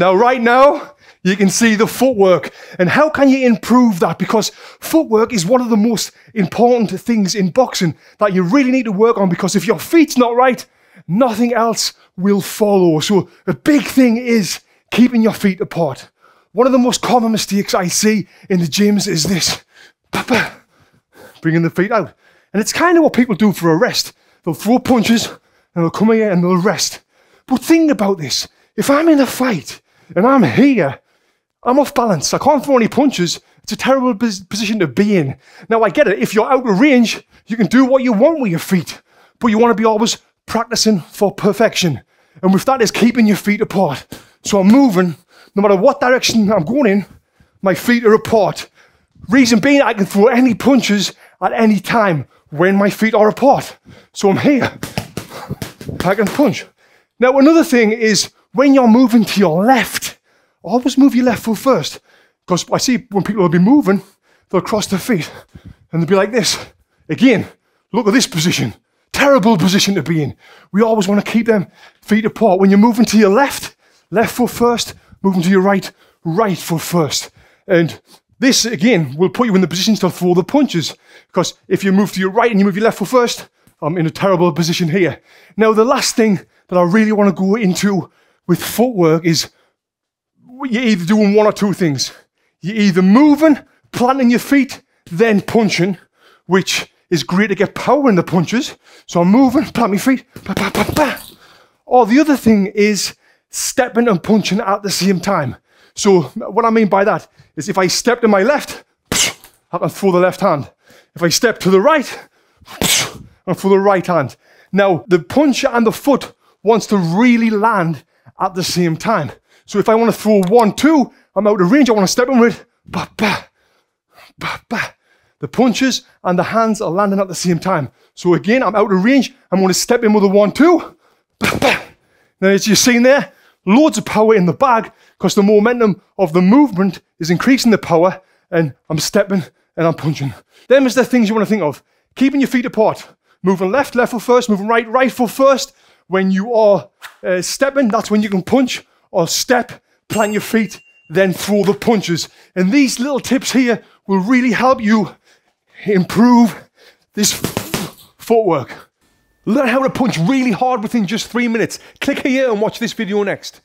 Now, right now, you can see the footwork. And how can you improve that? Because footwork is one of the most important things in boxing that you really need to work on because if your feet's not right, nothing else will follow. So the big thing is keeping your feet apart. One of the most common mistakes I see in the gyms is this. Bringing the feet out. And it's kind of what people do for a rest. They'll throw punches and they'll come here and they'll rest. But think about this. If I'm in a fight and I'm here, I'm off balance. I can't throw any punches. It's a terrible position to be in. Now, I get it. If you're out of range, you can do what you want with your feet. But you want to be always practicing for perfection. And with that is keeping your feet apart. So I'm moving, no matter what direction I'm going in, my feet are apart. Reason being, I can throw any punches at any time when my feet are apart. So I'm here. I can punch. Now, another thing is when you're moving to your left, always move your left foot first. Because I see when people will be moving, they'll cross their feet and they'll be like this. Again, look at this position. Terrible position to be in. We always want to keep them feet apart. When you're moving to your left, left foot first, moving to your right, right foot first. And this, again, will put you in the position to throw the punches. Because if you move to your right and you move your left foot first, I'm in a terrible position here. Now, the last thing that I really want to go into with footwork is you're either doing one or two things. You're either moving, planting your feet, then punching, which is great to get power in the punches. So I'm moving, plant my feet, bah, bah, bah. Or the other thing is stepping and punching at the same time. So what I mean by that is if I step to my left, I can throw the left hand. If I step to the right, I throw the right hand. Now the punch and the foot wants to really land at the same time. So if I want to throw one, two, I'm out of range. I want to step in with bah, bah, bah, bah. The punches and the hands are landing at the same time. So again, I'm out of range. I'm going to step in with a one, two. Bah, bah. Now, as you've seen there, loads of power in the bag because the momentum of the movement is increasing the power and I'm stepping and I'm punching. Them is the things you want to think of. Keeping your feet apart. Moving left, left foot first. Moving right, right foot first. When you are uh, stepping, that's when you can punch or step, plant your feet, then throw the punches. And these little tips here will really help you improve this footwork. Learn how to punch really hard within just three minutes. Click here and watch this video next.